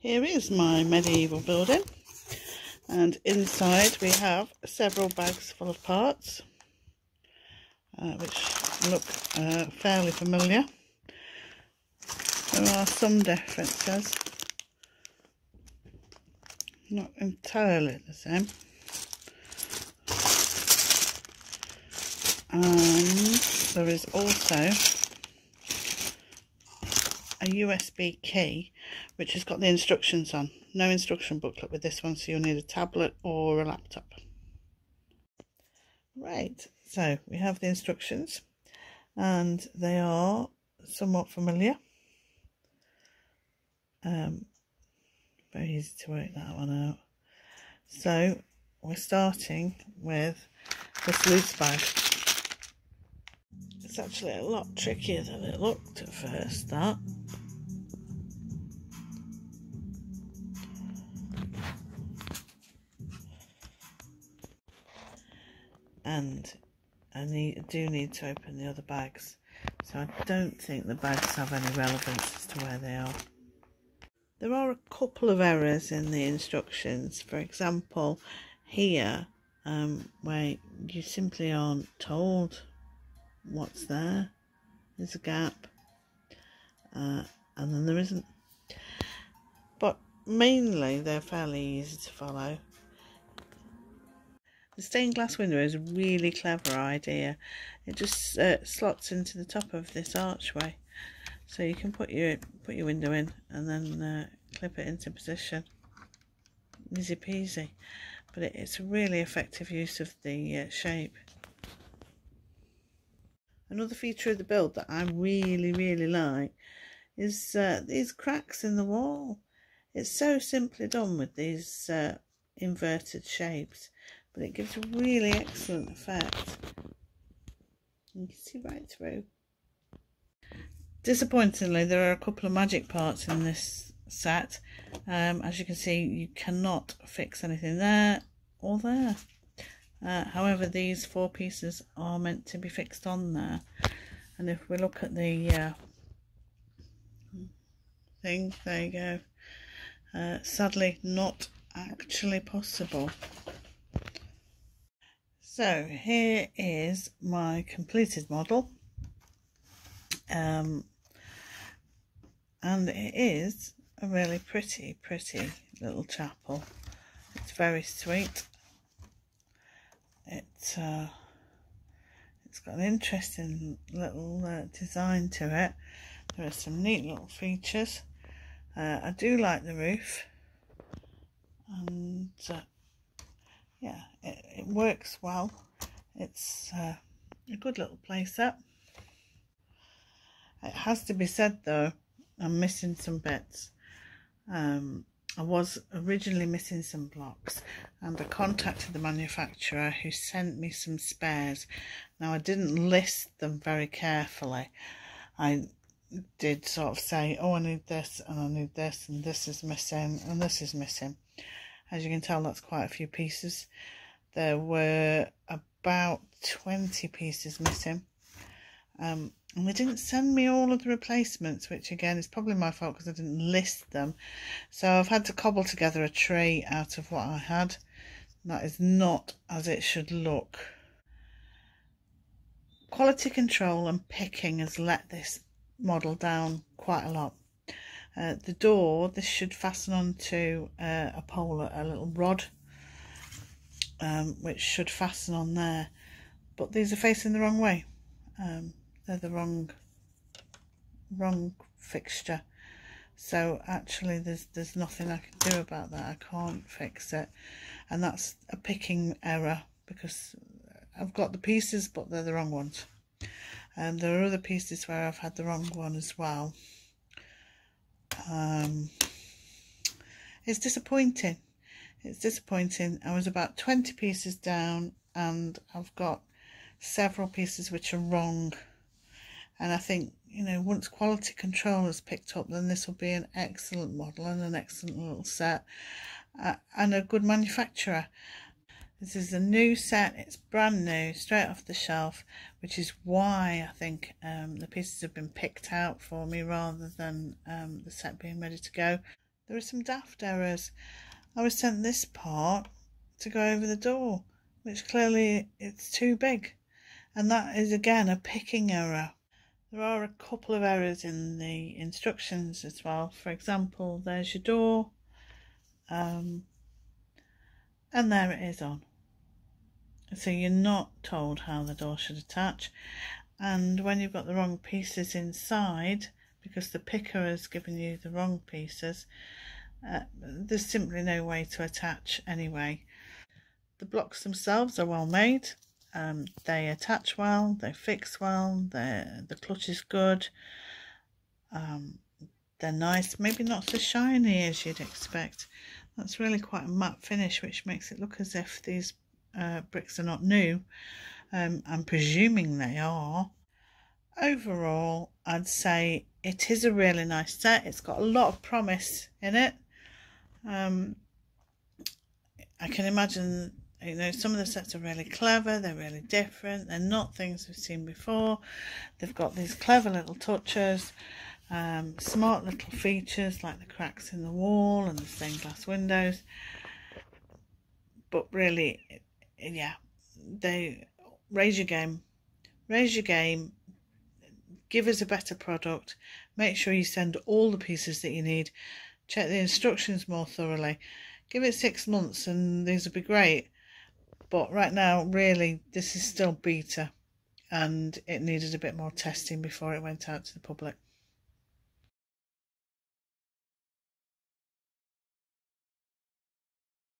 Here is my medieval building and inside we have several bags full of parts uh, which look uh, fairly familiar. There are some differences, not entirely the same. And there is also a USB key which has got the instructions on. No instruction booklet with this one so you'll need a tablet or a laptop. Right, so we have the instructions and they are somewhat familiar. Um, very easy to work that one out. So we're starting with this loose bag. It's actually a lot trickier than it looked at first, that. And I need, do need to open the other bags. So I don't think the bags have any relevance as to where they are. There are a couple of errors in the instructions. For example, here, um, where you simply aren't told what's there. There's a gap. Uh, and then there isn't. But mainly they're fairly easy to follow. The stained glass window is a really clever idea. It just uh, slots into the top of this archway. So you can put your put your window in and then uh, clip it into position. Easy peasy. But it, it's a really effective use of the uh, shape. Another feature of the build that I really, really like is uh, these cracks in the wall. It's so simply done with these uh, inverted shapes but it gives a really excellent effect. You can see right through. Disappointingly, there are a couple of magic parts in this set. Um, as you can see, you cannot fix anything there or there. Uh, however, these four pieces are meant to be fixed on there. And if we look at the uh, thing, there you go. Uh, sadly, not actually possible. So here is my completed model. Um, and it is a really pretty, pretty little chapel. It's very sweet. It's uh, it's got an interesting little uh, design to it. There are some neat little features. Uh, I do like the roof, and uh, yeah, it, it works well. It's uh, a good little place up. It has to be said though, I'm missing some bits. Um, I was originally missing some blocks and I contacted the manufacturer who sent me some spares. Now I didn't list them very carefully. I did sort of say, oh I need this and I need this and this is missing and this is missing. As you can tell, that's quite a few pieces. There were about 20 pieces missing. Um, and they didn't send me all of the replacements, which again is probably my fault because I didn't list them. So I've had to cobble together a tray out of what I had. That is not as it should look. Quality control and picking has let this model down quite a lot. Uh, the door, this should fasten onto uh, a pole, a little rod, um, which should fasten on there. But these are facing the wrong way. Um, they're the wrong, wrong fixture. So actually there's there's nothing I can do about that. I can't fix it. And that's a picking error because I've got the pieces but they're the wrong ones. And um, there are other pieces where I've had the wrong one as well um, it's disappointing. It's disappointing. I was about 20 pieces down and I've got several pieces which are wrong. And I think, you know, once quality control is picked up, then this will be an excellent model and an excellent little set uh, and a good manufacturer. This is a new set, it's brand new, straight off the shelf, which is why I think um, the pieces have been picked out for me rather than um, the set being ready to go. there are some daft errors. I was sent this part to go over the door, which clearly it's too big. And that is again a picking error. There are a couple of errors in the instructions as well. For example, there's your door, um, and there it is on. So you're not told how the door should attach. And when you've got the wrong pieces inside, because the picker has given you the wrong pieces, uh, there's simply no way to attach anyway. The blocks themselves are well made. Um, they attach well, they fix well, the clutch is good. Um, they're nice, maybe not so shiny as you'd expect. That's really quite a matte finish, which makes it look as if these uh, bricks are not new. Um, I'm presuming they are. Overall, I'd say it is a really nice set. It's got a lot of promise in it. Um, I can imagine, you know, some of the sets are really clever. They're really different. They're not things we've seen before. They've got these clever little touches. Um, smart little features like the cracks in the wall and the stained glass windows but really yeah they raise your game raise your game give us a better product make sure you send all the pieces that you need check the instructions more thoroughly give it six months and these will be great. But right now really this is still beta and it needed a bit more testing before it went out to the public